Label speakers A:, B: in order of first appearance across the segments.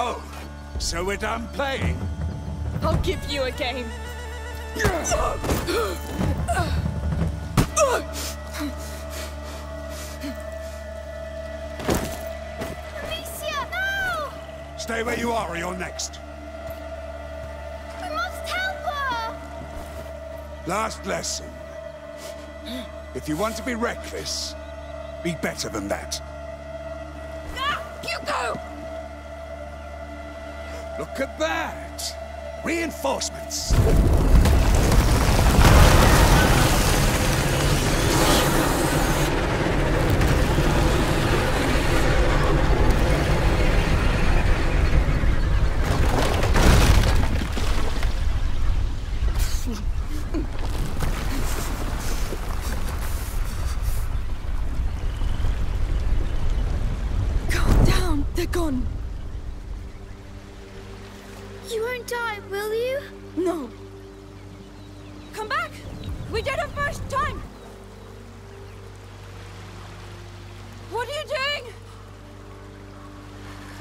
A: Oh, so we're done playing?
B: I'll give you a game.
C: Amicia, no!
A: Stay where you are or you're next.
C: We must help her!
A: Last lesson. If you want to be reckless, be better than that. Look at that! Reinforcements!
B: They're gone.
C: You won't die, will you?
B: No. Come back! We did it first time! What are you doing?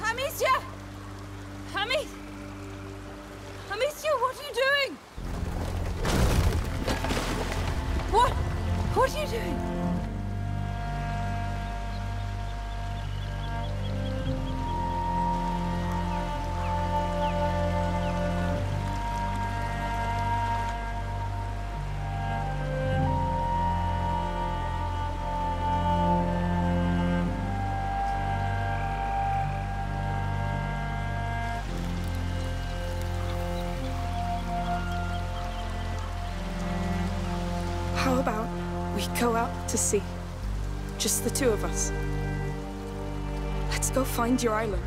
B: Amicia! Ami... Amicia, what are you doing? What? What are you doing?
D: How about we go out to sea? Just the two of us. Let's go find your island.